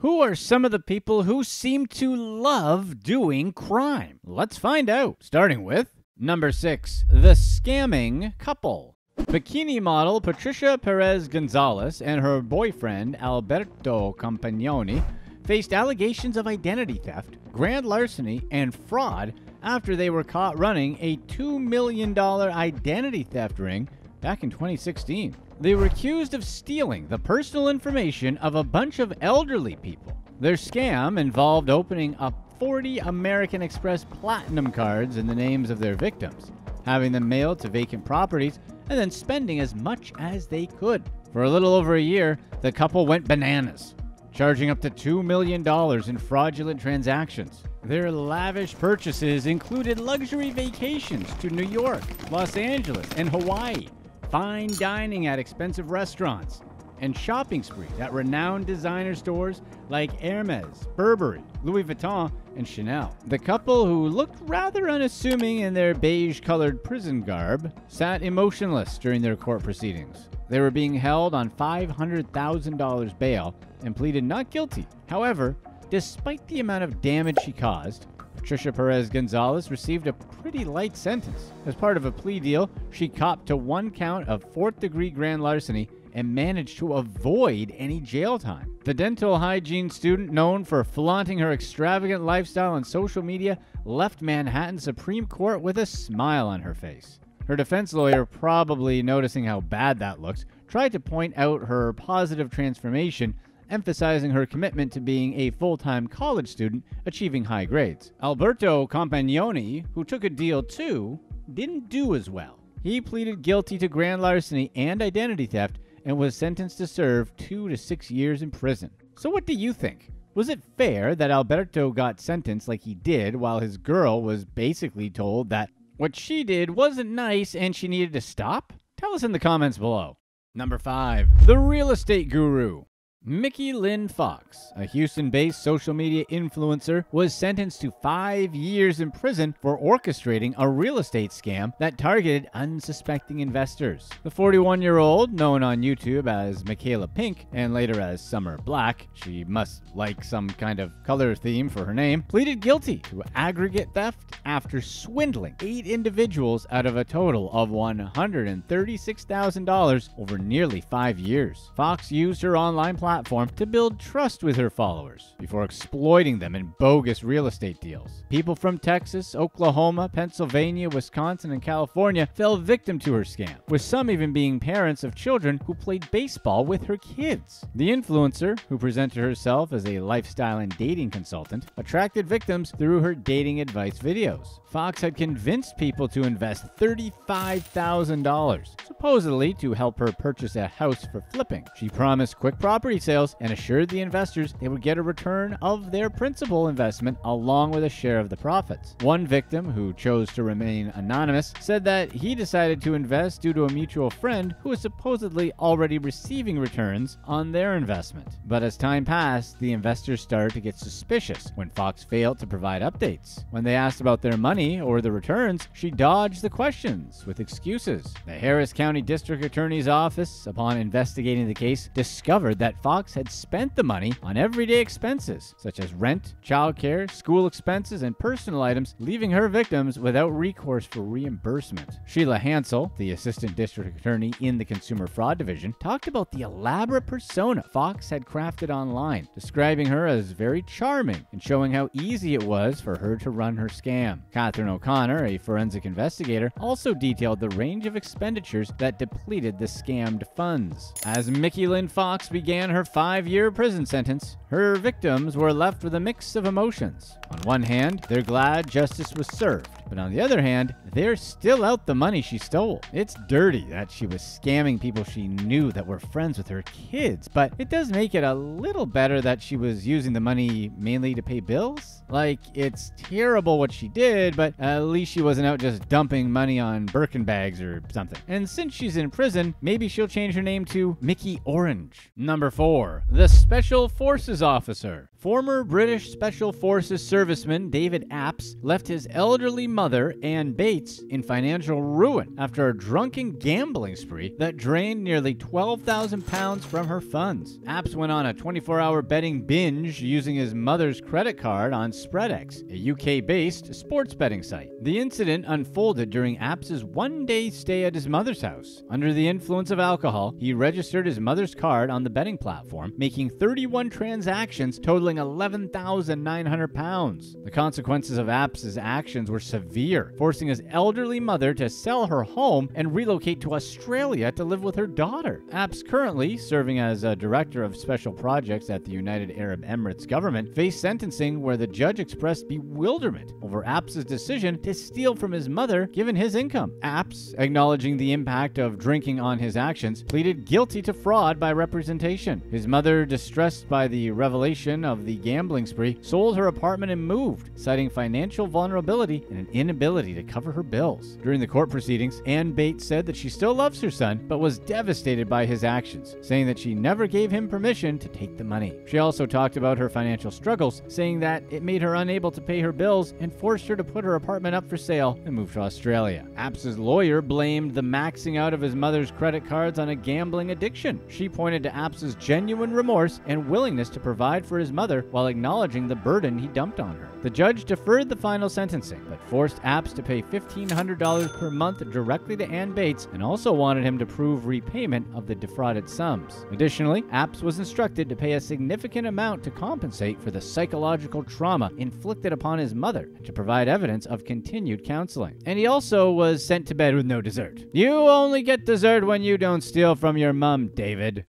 Who are some of the people who seem to love doing crime? Let's find out. Starting with number six, the scamming couple. Bikini model Patricia Perez Gonzalez and her boyfriend Alberto Companioni faced allegations of identity theft, grand larceny, and fraud after they were caught running a $2 million identity theft ring back in 2016. They were accused of stealing the personal information of a bunch of elderly people. Their scam involved opening up 40 American Express Platinum cards in the names of their victims, having them mailed to vacant properties, and then spending as much as they could. For a little over a year, the couple went bananas, charging up to $2 million in fraudulent transactions. Their lavish purchases included luxury vacations to New York, Los Angeles, and Hawaii, fine dining at expensive restaurants, and shopping sprees at renowned designer stores like Hermes, Burberry, Louis Vuitton, and Chanel. The couple, who looked rather unassuming in their beige colored prison garb, sat emotionless during their court proceedings. They were being held on $500,000 bail and pleaded not guilty. However, despite the amount of damage she caused, Patricia Perez Gonzalez received a pretty light sentence. As part of a plea deal, she copped to one count of fourth degree grand larceny and managed to avoid any jail time. The dental hygiene student, known for flaunting her extravagant lifestyle on social media, left Manhattan Supreme Court with a smile on her face. Her defense lawyer, probably noticing how bad that looked, tried to point out her positive transformation emphasizing her commitment to being a full time college student achieving high grades. Alberto Companioni, who took a deal too, didn't do as well. He pleaded guilty to grand larceny and identity theft and was sentenced to serve two to six years in prison. So, what do you think? Was it fair that Alberto got sentenced like he did while his girl was basically told that what she did wasn't nice and she needed to stop? Tell us in the comments below. Number 5. The Real Estate Guru. Mikki Lynn Fox, a Houston based social media influencer, was sentenced to five years in prison for orchestrating a real estate scam that targeted unsuspecting investors. The 41 year old, known on YouTube as Michaela Pink and later as Summer Black, she must like some kind of color theme for her name, pleaded guilty to aggregate theft after swindling eight individuals out of a total of $136,000 over nearly five years. Fox used her online platform platform to build trust with her followers before exploiting them in bogus real estate deals. People from Texas, Oklahoma, Pennsylvania, Wisconsin, and California fell victim to her scam, with some even being parents of children who played baseball with her kids. The influencer, who presented herself as a lifestyle and dating consultant, attracted victims through her dating advice videos. Fox had convinced people to invest $35,000, supposedly to help her purchase a house for flipping. She promised quick property sales and assured the investors they would get a return of their principal investment along with a share of the profits. One victim, who chose to remain anonymous, said that he decided to invest due to a mutual friend who was supposedly already receiving returns on their investment. But as time passed, the investors started to get suspicious when Fox failed to provide updates. When they asked about their money or the returns, she dodged the questions with excuses. The Harris County District Attorney's Office, upon investigating the case, discovered that Fox Fox had spent the money on everyday expenses such as rent, childcare, school expenses, and personal items, leaving her victims without recourse for reimbursement. Sheila Hansel, the assistant district attorney in the Consumer Fraud Division, talked about the elaborate persona Fox had crafted online, describing her as very charming and showing how easy it was for her to run her scam. Catherine O'Connor, a forensic investigator, also detailed the range of expenditures that depleted the scammed funds. As Mikki Lynn Fox began her five year prison sentence, her victims were left with a mix of emotions. On one hand, they're glad justice was served, but on the other hand, they're still out the money she stole. It's dirty that she was scamming people she knew that were friends with her kids, but it does make it a little better that she was using the money mainly to pay bills. Like, it's terrible what she did, but at least she wasn't out just dumping money on Birkin bags or something. And since she's in prison, maybe she'll change her name to Mickey Orange. Number 4. The Special Forces Officer. Former British Special Forces serviceman David Apps left his elderly mother, Ann Bates, in financial ruin after a drunken gambling spree that drained nearly 12,000 pounds from her funds. Apps went on a 24 hour betting binge using his mother's credit card on Spreadex, a UK based sports betting site. The incident unfolded during Apps's one day stay at his mother's house. Under the influence of alcohol, he registered his mother's card on the betting platform, making 31 transactions totaling totaling 11,900 pounds. The consequences of Apps's actions were severe, forcing his elderly mother to sell her home and relocate to Australia to live with her daughter. Apps, currently serving as a director of special projects at the United Arab Emirates government, faced sentencing where the judge expressed bewilderment over Apps's decision to steal from his mother given his income. Apps, acknowledging the impact of drinking on his actions, pleaded guilty to fraud by representation. His mother, distressed by the revelation of of the gambling spree, sold her apartment and moved, citing financial vulnerability and an inability to cover her bills. During the court proceedings, Ann Bates said that she still loves her son, but was devastated by his actions, saying that she never gave him permission to take the money. She also talked about her financial struggles, saying that it made her unable to pay her bills and forced her to put her apartment up for sale and move to Australia. Apps's lawyer blamed the maxing out of his mother's credit cards on a gambling addiction. She pointed to Apps's genuine remorse and willingness to provide for his mother mother while acknowledging the burden he dumped on her. The judge deferred the final sentencing, but forced Apps to pay $1,500 per month directly to Ann Bates and also wanted him to prove repayment of the defrauded sums. Additionally, Apps was instructed to pay a significant amount to compensate for the psychological trauma inflicted upon his mother and to provide evidence of continued counseling. And he also was sent to bed with no dessert. You only get dessert when you don't steal from your mum, David.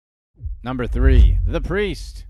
Number 3. The Priest.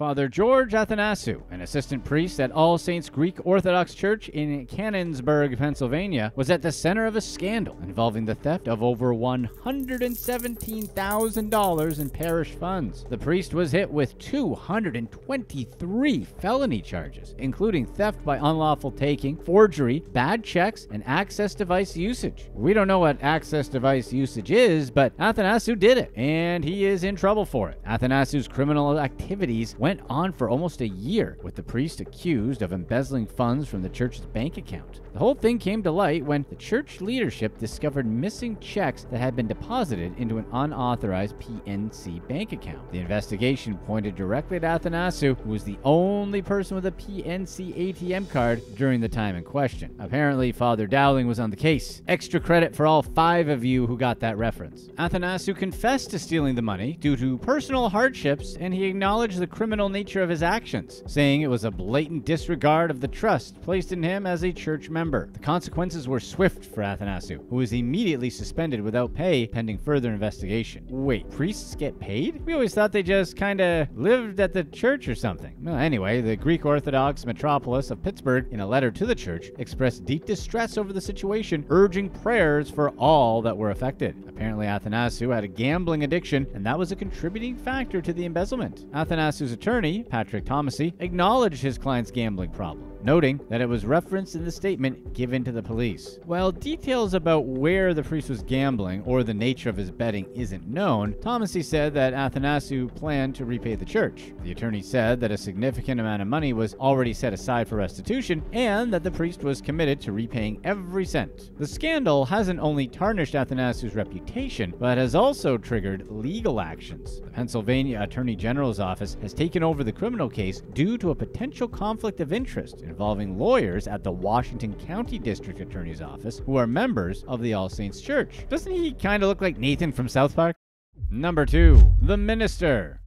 Father George Athanasiou, an assistant priest at All Saints Greek Orthodox Church in Canonsburg, Pennsylvania, was at the center of a scandal involving the theft of over $117,000 in parish funds. The priest was hit with 223 felony charges, including theft by unlawful taking, forgery, bad checks, and access device usage. We don't know what access device usage is, but Athanasiou did it, and he is in trouble for it. Athanasiou's criminal activities went went on for almost a year, with the priest accused of embezzling funds from the church's bank account. The whole thing came to light when the church leadership discovered missing checks that had been deposited into an unauthorized PNC bank account. The investigation pointed directly at Athanasiou, who was the only person with a PNC ATM card during the time in question. Apparently, Father Dowling was on the case. Extra credit for all five of you who got that reference. Athanasiou confessed to stealing the money due to personal hardships, and he acknowledged the criminal criminal nature of his actions, saying it was a blatant disregard of the trust placed in him as a church member. The consequences were swift for Athanasiou, who was immediately suspended without pay pending further investigation. Wait, priests get paid? We always thought they just kinda lived at the church or something. Well, anyway, the Greek Orthodox metropolis of Pittsburgh, in a letter to the church, expressed deep distress over the situation, urging prayers for all that were affected. Apparently, Athanasiou had a gambling addiction, and that was a contributing factor to the embezzlement. Athanasiou's attorney attorney, Patrick Thomassey, acknowledged his client's gambling problem noting that it was referenced in the statement given to the police. While details about where the priest was gambling or the nature of his betting isn't known, Thomassey said that Athanasiou planned to repay the church. The attorney said that a significant amount of money was already set aside for restitution and that the priest was committed to repaying every cent. The scandal hasn't only tarnished Athanasiou's reputation, but has also triggered legal actions. The Pennsylvania Attorney General's office has taken over the criminal case due to a potential conflict of interest involving lawyers at the Washington County District Attorney's Office who are members of the All Saints Church. Doesn't he kind of look like Nathan from South Park? Number two, The Minister.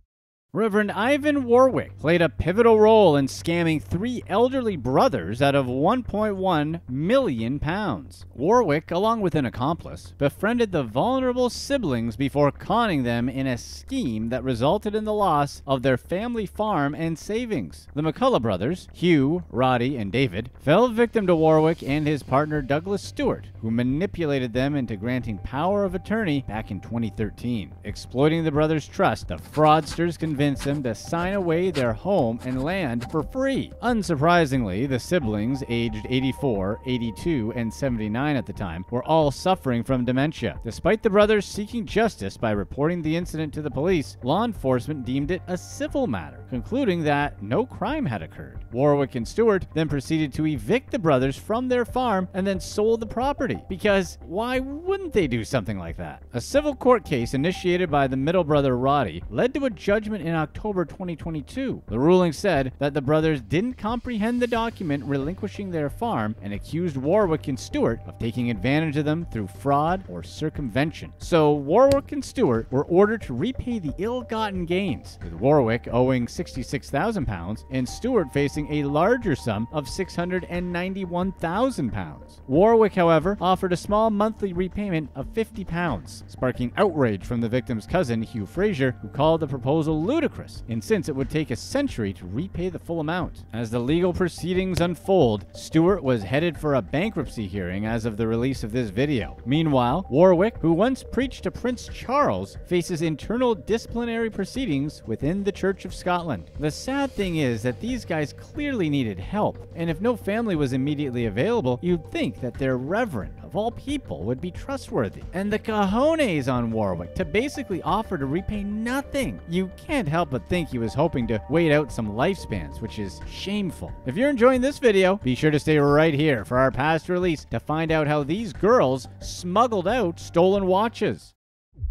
Reverend Ivan Warwick played a pivotal role in scamming three elderly brothers out of 1.1 million pounds. Warwick, along with an accomplice, befriended the vulnerable siblings before conning them in a scheme that resulted in the loss of their family farm and savings. The McCullough brothers, Hugh, Roddy, and David, fell victim to Warwick and his partner Douglas Stewart, who manipulated them into granting power of attorney back in 2013. Exploiting the brothers' trust, the fraudsters convinced convince him to sign away their home and land for free. Unsurprisingly, the siblings, aged 84, 82, and 79 at the time, were all suffering from dementia. Despite the brothers seeking justice by reporting the incident to the police, law enforcement deemed it a civil matter, concluding that no crime had occurred. Warwick and Stewart then proceeded to evict the brothers from their farm and then sold the property. Because why wouldn't they do something like that? A civil court case initiated by the middle brother Roddy led to a judgment in October 2022. The ruling said that the brothers didn't comprehend the document relinquishing their farm and accused Warwick and Stewart of taking advantage of them through fraud or circumvention. So Warwick and Stewart were ordered to repay the ill-gotten gains, with Warwick owing 66,000 pounds and Stewart facing a larger sum of 691,000 pounds. Warwick, however, offered a small monthly repayment of 50 pounds, sparking outrage from the victim's cousin, Hugh Fraser, who called the proposal ludicrous, and since it would take a century to repay the full amount. As the legal proceedings unfold, Stewart was headed for a bankruptcy hearing as of the release of this video. Meanwhile, Warwick, who once preached to Prince Charles, faces internal disciplinary proceedings within the Church of Scotland. The sad thing is that these guys clearly needed help, and if no family was immediately available, you'd think that their reverend, of all people, would be trustworthy. And the cojones on Warwick to basically offer to repay nothing. You can't help but think he was hoping to wait out some lifespans, which is shameful. If you're enjoying this video, be sure to stay right here for our past release to find out how these girls smuggled out stolen watches.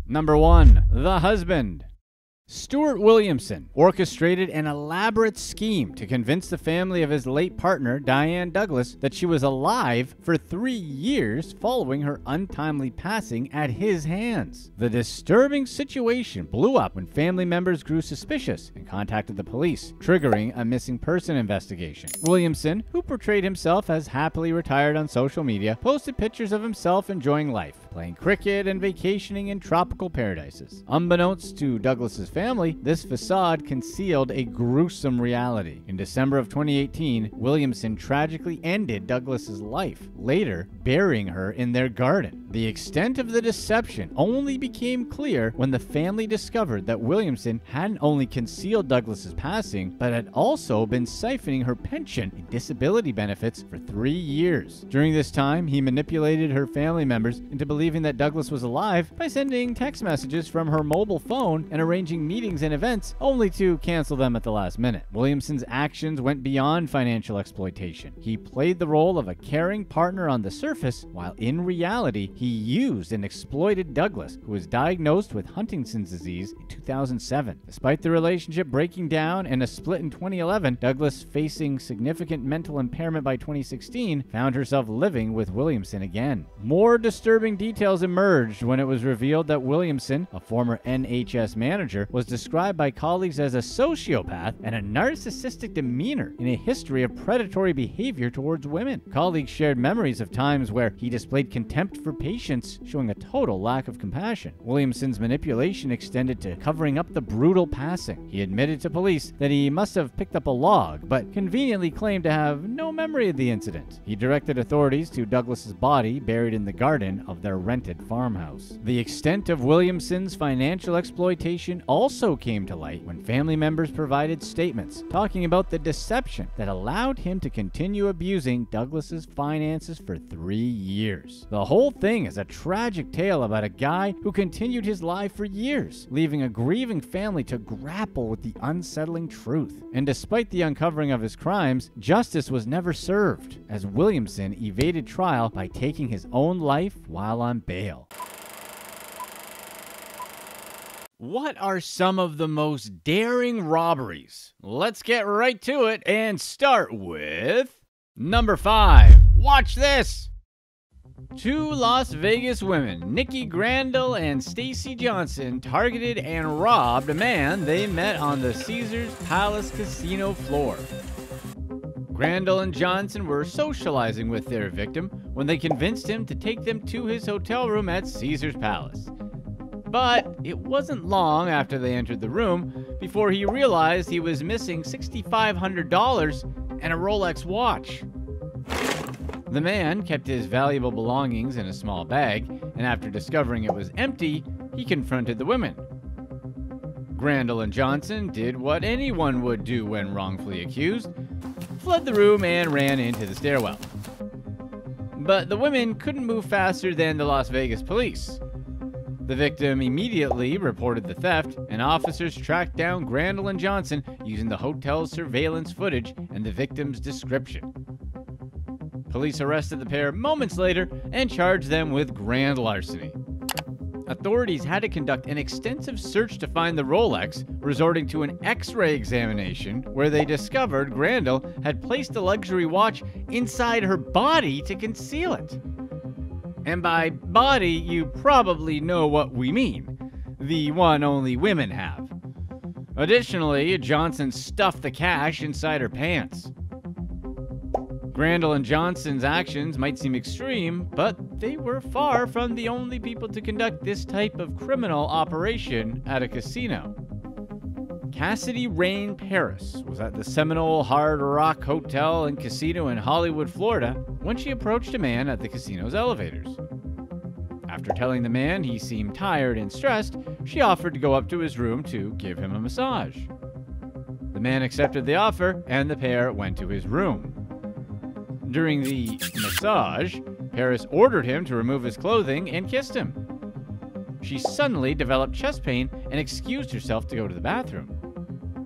Number 1. The Husband Stuart Williamson orchestrated an elaborate scheme to convince the family of his late partner, Diane Douglas, that she was alive for three years following her untimely passing at his hands. The disturbing situation blew up when family members grew suspicious and contacted the police, triggering a missing person investigation. Williamson, who portrayed himself as happily retired on social media, posted pictures of himself enjoying life, playing cricket and vacationing in tropical paradises. Unbeknownst to Douglas's family, this facade concealed a gruesome reality. In December of 2018, Williamson tragically ended Douglas's life, later burying her in their garden. The extent of the deception only became clear when the family discovered that Williamson hadn't only concealed Douglas's passing, but had also been siphoning her pension and disability benefits for three years. During this time, he manipulated her family members into believing that Douglas was alive by sending text messages from her mobile phone and arranging meetings and events, only to cancel them at the last minute. Williamson's actions went beyond financial exploitation. He played the role of a caring partner on the surface, while in reality, he used and exploited Douglas, who was diagnosed with Huntington's disease in 2007. Despite the relationship breaking down and a split in 2011, Douglas, facing significant mental impairment by 2016, found herself living with Williamson again. More disturbing details emerged when it was revealed that Williamson, a former NHS manager, was described by colleagues as a sociopath and a narcissistic demeanor in a history of predatory behavior towards women. Colleagues shared memories of times where he displayed contempt for patients, showing a total lack of compassion. Williamson's manipulation extended to covering up the brutal passing. He admitted to police that he must have picked up a log, but conveniently claimed to have no memory of the incident. He directed authorities to Douglas's body buried in the garden of their rented farmhouse. The extent of Williamson's financial exploitation also came to light when family members provided statements talking about the deception that allowed him to continue abusing Douglas's finances for three years. The whole thing is a tragic tale about a guy who continued his lie for years, leaving a grieving family to grapple with the unsettling truth. And despite the uncovering of his crimes, justice was never served, as Williamson evaded trial by taking his own life while on bail. What are some of the most daring robberies? Let's get right to it and start with number five. Watch this. Two Las Vegas women, Nikki Grandel and Stacy Johnson, targeted and robbed a man they met on the Caesars Palace casino floor. Grandel and Johnson were socializing with their victim when they convinced him to take them to his hotel room at Caesars Palace. But it wasn't long after they entered the room before he realized he was missing $6,500 and a Rolex watch. The man kept his valuable belongings in a small bag, and after discovering it was empty, he confronted the women. Grandel and Johnson did what anyone would do when wrongfully accused fled the room and ran into the stairwell. But the women couldn't move faster than the Las Vegas police. The victim immediately reported the theft, and officers tracked down Grandel and Johnson using the hotel's surveillance footage and the victim's description. Police arrested the pair moments later and charged them with grand larceny. Authorities had to conduct an extensive search to find the Rolex, resorting to an x ray examination where they discovered Grandel had placed the luxury watch inside her body to conceal it. And by body, you probably know what we mean the one only women have. Additionally, Johnson stuffed the cash inside her pants. Grandel and Johnson's actions might seem extreme, but they were far from the only people to conduct this type of criminal operation at a casino. Cassidy Rain Paris was at the Seminole Hard Rock Hotel and Casino in Hollywood, Florida, when she approached a man at the casino's elevators. After telling the man he seemed tired and stressed, she offered to go up to his room to give him a massage. The man accepted the offer, and the pair went to his room. During the massage, Paris ordered him to remove his clothing and kissed him. She suddenly developed chest pain and excused herself to go to the bathroom.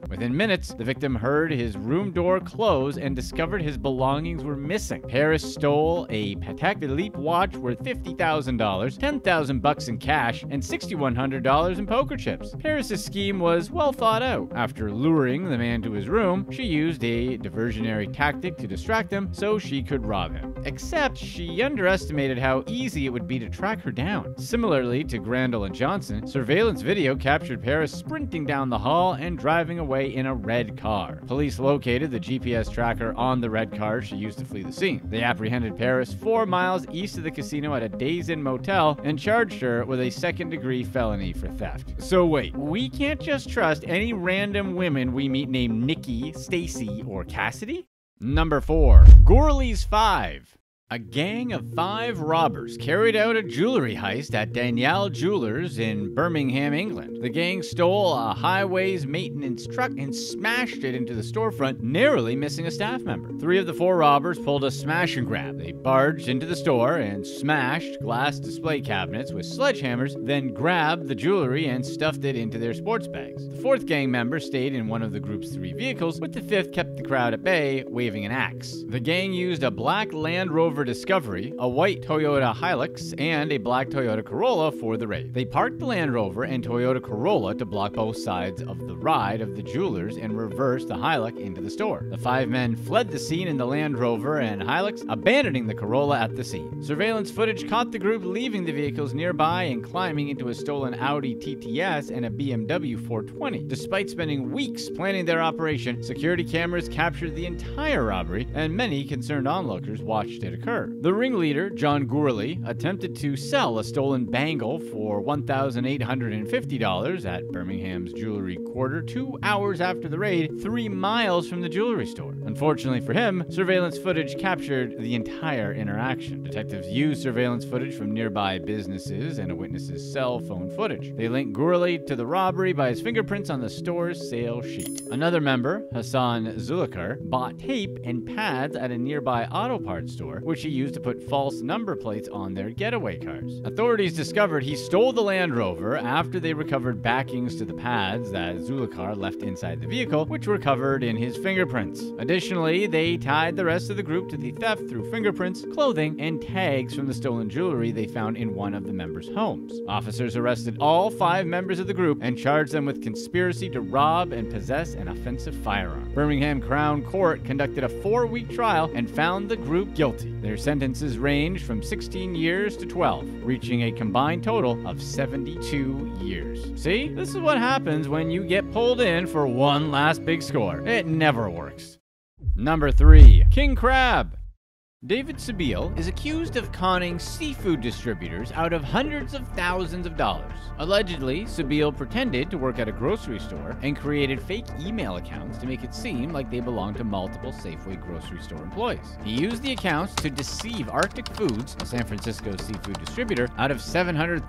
Within minutes, the victim heard his room door close and discovered his belongings were missing. Paris stole a Patek Philippe watch worth $50,000, 10,000 bucks in cash, and $6,100 in poker chips. Paris's scheme was well thought out. After luring the man to his room, she used a diversionary tactic to distract him so she could rob him. Except she underestimated how easy it would be to track her down. Similarly to Grandel and Johnson, surveillance video captured Paris sprinting down the hall and driving away away in a red car. Police located the GPS tracker on the red car she used to flee the scene. They apprehended Paris four miles east of the casino at a Days Inn motel and charged her with a second degree felony for theft. So wait, we can't just trust any random women we meet named Nikki, Stacy, or Cassidy? Number 4. Gourley's 5. A gang of five robbers carried out a jewelry heist at Danielle Jewelers in Birmingham, England. The gang stole a highways maintenance truck and smashed it into the storefront, narrowly missing a staff member. Three of the four robbers pulled a smash and grab. They barged into the store and smashed glass display cabinets with sledgehammers, then grabbed the jewelry and stuffed it into their sports bags. The fourth gang member stayed in one of the group's three vehicles, but the fifth kept the crowd at bay, waving an axe. The gang used a black Land Rover Discovery, a white Toyota Hilux, and a black Toyota Corolla for the raid. They parked the Land Rover and Toyota Corolla to block both sides of the ride of the jewelers and reversed the Hilux into the store. The five men fled the scene in the Land Rover and Hilux, abandoning the Corolla at the scene. Surveillance footage caught the group leaving the vehicles nearby and climbing into a stolen Audi TTS and a BMW 420. Despite spending weeks planning their operation, security cameras captured the entire robbery, and many concerned onlookers watched it occur occur. The ringleader, John Gourley, attempted to sell a stolen bangle for $1,850 at Birmingham's Jewelry Quarter two hours after the raid, three miles from the jewelry store. Unfortunately for him, surveillance footage captured the entire interaction. Detectives used surveillance footage from nearby businesses and a witness's cell phone footage. They linked Gourley to the robbery by his fingerprints on the store's sale sheet. Another member, Hassan Zulakar, bought tape and pads at a nearby auto parts store, which which he used to put false number plates on their getaway cars. Authorities discovered he stole the Land Rover after they recovered backings to the pads that Zulakar left inside the vehicle, which were covered in his fingerprints. Additionally, they tied the rest of the group to the theft through fingerprints, clothing, and tags from the stolen jewelry they found in one of the members' homes. Officers arrested all five members of the group and charged them with conspiracy to rob and possess an offensive firearm. Birmingham Crown Court conducted a four week trial and found the group guilty. Their sentences range from 16 years to 12, reaching a combined total of 72 years. See, this is what happens when you get pulled in for one last big score. It never works. Number 3. King Crab. David Sabile is accused of conning seafood distributors out of hundreds of thousands of dollars. Allegedly, Sabile pretended to work at a grocery store and created fake email accounts to make it seem like they belonged to multiple Safeway grocery store employees. He used the accounts to deceive Arctic Foods, a San Francisco seafood distributor, out of $700,000.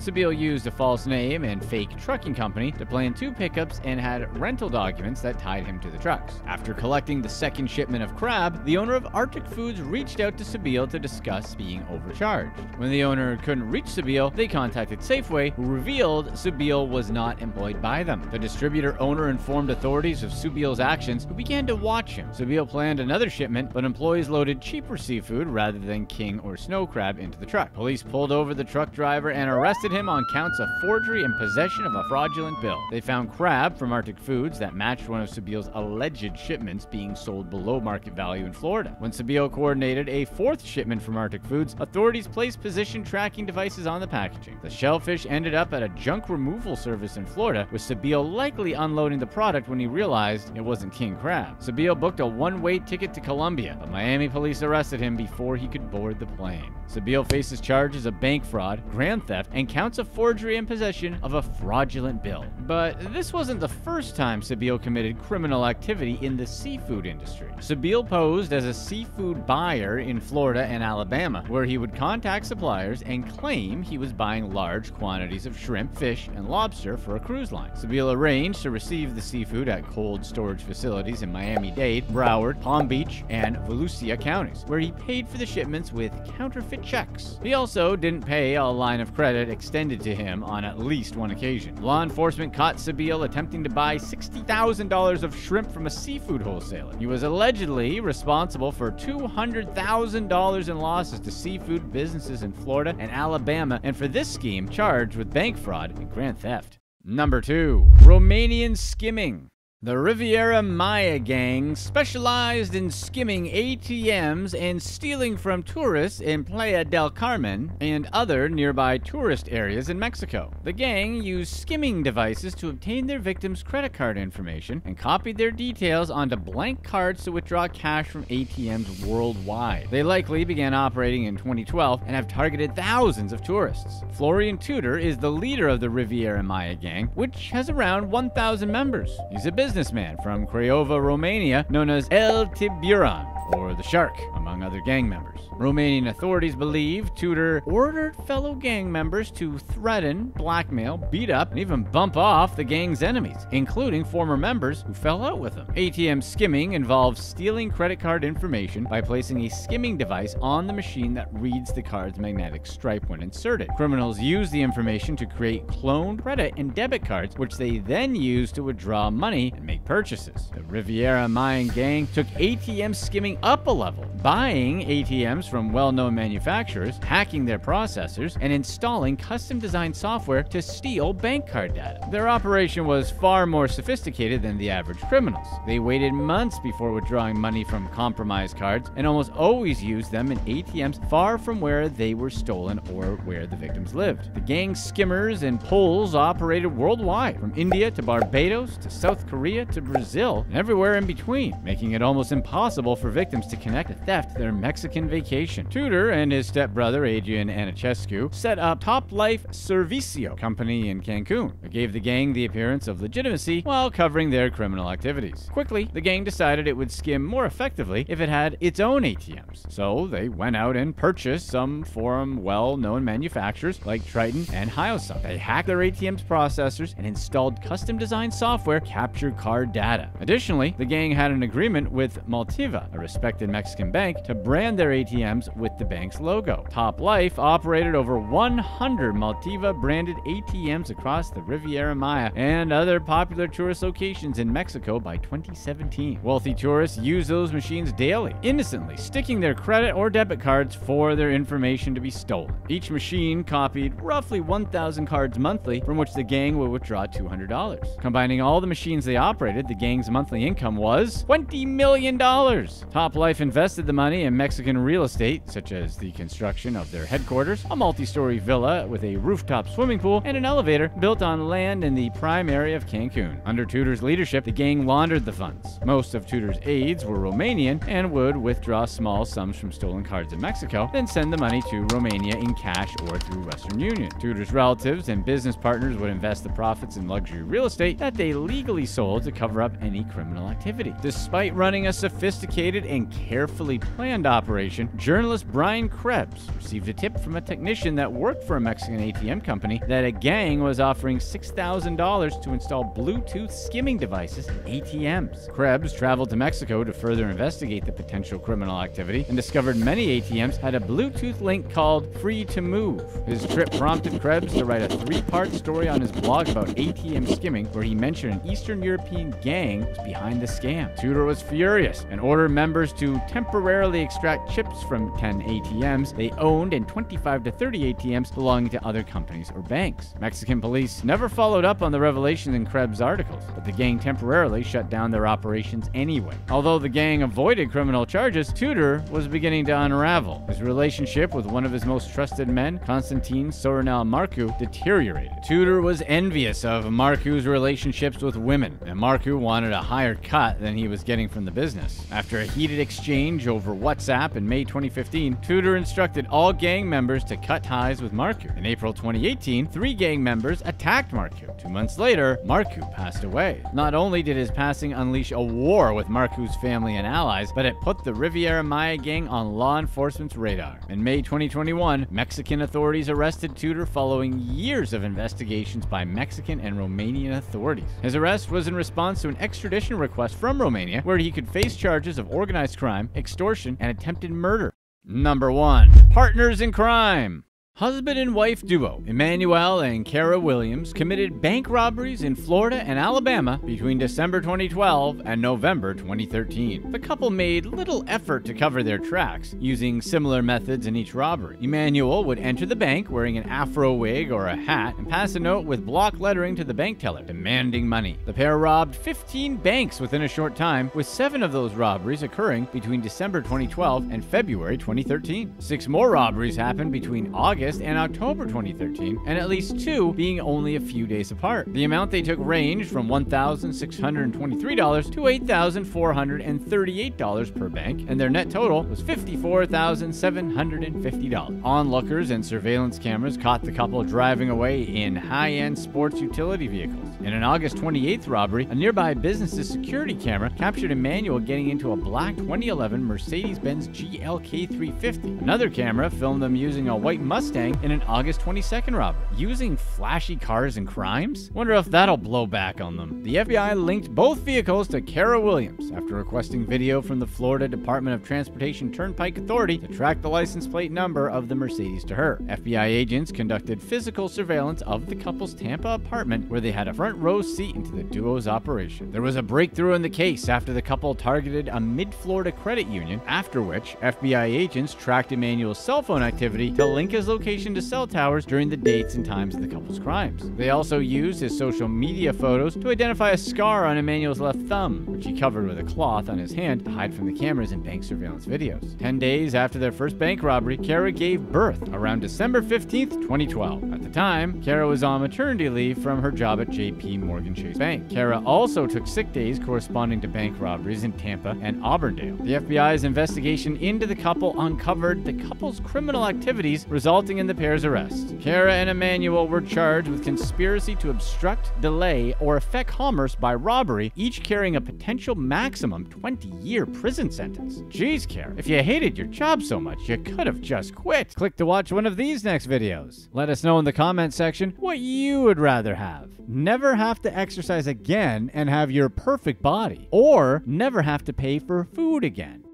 Sabile used a false name and fake trucking company to plan two pickups and had rental documents that tied him to the trucks. After collecting the second shipment of crab, the owner of Arctic Foods reached out to Sabile to discuss being overcharged. When the owner couldn't reach Sabile, they contacted Safeway, who revealed Sabile was not employed by them. The distributor owner informed authorities of Sabile's actions, who began to watch him. Sabile planned another shipment, but employees loaded cheaper seafood rather than king or snow crab into the truck. Police pulled over the truck driver and arrested him on counts of forgery and possession of a fraudulent bill. They found crab from Arctic Foods that matched one of Sabile's alleged shipments being sold below market value in Florida. When Sabile coordinated a fourth shipment from Arctic Foods, authorities placed position tracking devices on the packaging. The shellfish ended up at a junk removal service in Florida, with Sabile likely unloading the product when he realized it wasn't king crab. Sabile booked a one-way ticket to Colombia, but Miami police arrested him before he could board the plane. Sabile faces charges of bank fraud, grand theft, and counts of forgery and possession of a fraudulent bill. But this wasn't the first time Sabile committed criminal activity in the seafood industry. Sabile posed as a seafood buyer in Florida and Alabama, where he would contact suppliers and claim he was buying large quantities of shrimp, fish, and lobster for a cruise line. Sabile arranged to receive the seafood at cold storage facilities in Miami-Dade, Broward, Palm Beach, and Volusia counties, where he paid for the shipments with counterfeit checks. He also didn't pay a line of credit extended to him on at least one occasion. Law enforcement caught Sabile attempting to buy $60,000 of shrimp from a seafood wholesaler. He was allegedly responsible for $200,000 in losses to seafood businesses in Florida and Alabama, and for this scheme, charged with bank fraud and grand theft. Number 2. Romanian skimming. The Riviera Maya gang specialized in skimming ATMs and stealing from tourists in Playa del Carmen and other nearby tourist areas in Mexico. The gang used skimming devices to obtain their victims' credit card information and copied their details onto blank cards to withdraw cash from ATMs worldwide. They likely began operating in 2012 and have targeted thousands of tourists. Florian Tudor is the leader of the Riviera Maya gang, which has around 1,000 members. He's a businessman from Craiova, Romania, known as El Tiburon, or the Shark, among other gang members. Romanian authorities believe Tudor ordered fellow gang members to threaten, blackmail, beat up, and even bump off the gang's enemies, including former members who fell out with him. ATM skimming involves stealing credit card information by placing a skimming device on the machine that reads the card's magnetic stripe when inserted. Criminals use the information to create cloned credit and debit cards, which they then use to withdraw money and make purchases. The Riviera Mayan gang took ATM skimming up a level, buying ATMs from well-known manufacturers, hacking their processors, and installing custom-designed software to steal bank card data. Their operation was far more sophisticated than the average criminals. They waited months before withdrawing money from compromised cards and almost always used them in ATMs far from where they were stolen or where the victims lived. The gang's skimmers and pulls operated worldwide, from India to Barbados to South Korea to Brazil and everywhere in between, making it almost impossible for victims to connect a theft to their Mexican vacation Tudor and his stepbrother Adrian Anichescu set up Top Life Servicio company in Cancun. It gave the gang the appearance of legitimacy while covering their criminal activities. Quickly, the gang decided it would skim more effectively if it had its own ATMs. So they went out and purchased some from well-known manufacturers like Triton and Hyosung. They hacked their ATM's processors and installed custom-designed software to card data. Additionally, the gang had an agreement with Multiva, a respected Mexican bank, to brand their ATMs with the bank's logo. Top Life operated over 100 Multiva branded ATMs across the Riviera Maya and other popular tourist locations in Mexico by 2017. Wealthy tourists use those machines daily, innocently sticking their credit or debit cards for their information to be stolen. Each machine copied roughly 1,000 cards monthly, from which the gang would withdraw $200. Combining all the machines they operated, the gang's monthly income was $20 million. Top Life invested the money in Mexican real estate, such as the construction of their headquarters, a multi story villa with a rooftop swimming pool, and an elevator built on land in the prime area of Cancun. Under Tudor's leadership, the gang laundered the funds. Most of Tudor's aides were Romanian and would withdraw small sums from stolen cards in Mexico, then send the money to Romania in cash or through Western Union. Tudor's relatives and business partners would invest the profits in luxury real estate that they legally sold to cover up any criminal activity. Despite running a sophisticated and carefully planned operation, journalist Brian Krebs received a tip from a technician that worked for a Mexican ATM company that a gang was offering $6,000 to install Bluetooth skimming devices in ATMs. Krebs traveled to Mexico to further investigate the potential criminal activity and discovered many ATMs had a Bluetooth link called Free to Move. His trip prompted Krebs to write a three part story on his blog about ATM skimming, where he mentioned an Eastern European gang was behind the scam. Tudor was furious and ordered members to temporarily extract chips from 10 ATMs they owned and 25 to 30 ATMs belonging to other companies or banks. Mexican police never followed up on the revelations in Krebs' articles, but the gang temporarily shut down their operations anyway. Although the gang avoided criminal charges, Tudor was beginning to unravel. His relationship with one of his most trusted men, Constantine Sorinel Marcu, deteriorated. Tudor was envious of Marcu's relationships with women, and Marcu wanted a higher cut than he was getting from the business. After a heated exchange over WhatsApp in May 2015, Tudor instructed all gang members to cut ties with Marcu. In April 2018, three gang members attacked Marcu. Two months later, Marcu passed away. Not only did his passing unleash a war with Marcu's family and allies, but it put the Riviera Maya gang on law enforcement's radar. In May 2021, Mexican authorities arrested Tudor following years of investigations by Mexican and Romanian authorities. His arrest was in response to an extradition request from Romania, where he could face charges of organized crime, extortion, and attempted murder. Number 1. Partners in Crime Husband and wife duo Emmanuel and Kara Williams committed bank robberies in Florida and Alabama between December 2012 and November 2013. The couple made little effort to cover their tracks, using similar methods in each robbery. Emmanuel would enter the bank wearing an afro wig or a hat and pass a note with block lettering to the bank teller, demanding money. The pair robbed 15 banks within a short time, with seven of those robberies occurring between December 2012 and February 2013. Six more robberies happened between August August and October 2013, and at least two being only a few days apart. The amount they took ranged from $1,623 to $8,438 per bank, and their net total was $54,750. Onlookers and surveillance cameras caught the couple driving away in high end sports utility vehicles. In an August 28th robbery, a nearby business's security camera captured Emmanuel getting into a black 2011 Mercedes Benz GLK 350. Another camera filmed them using a white Mustang Mustang in an August 22nd robbery. Using flashy cars and crimes? Wonder if that'll blow back on them. The FBI linked both vehicles to Kara Williams after requesting video from the Florida Department of Transportation Turnpike Authority to track the license plate number of the Mercedes to her. FBI agents conducted physical surveillance of the couple's Tampa apartment where they had a front row seat into the duo's operation. There was a breakthrough in the case after the couple targeted a mid Florida credit union, after which FBI agents tracked Emmanuel's cell phone activity to link his location location to cell towers during the dates and times of the couple's crimes. They also used his social media photos to identify a scar on Emmanuel's left thumb, which he covered with a cloth on his hand to hide from the cameras in bank surveillance videos. Ten days after their first bank robbery, Kara gave birth around December 15th, 2012. At the time, Kara was on maternity leave from her job at JP Morgan Chase Bank. Kara also took sick days corresponding to bank robberies in Tampa and Auburndale. The FBI's investigation into the couple uncovered the couple's criminal activities, resulting resulting in the pair's arrest. Kara and Emmanuel were charged with conspiracy to obstruct, delay, or affect commerce by robbery, each carrying a potential maximum 20 year prison sentence. Jeez, Kara, if you hated your job so much, you could have just quit. Click to watch one of these next videos. Let us know in the comment section what you would rather have. Never have to exercise again and have your perfect body, or never have to pay for food again.